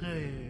Hey.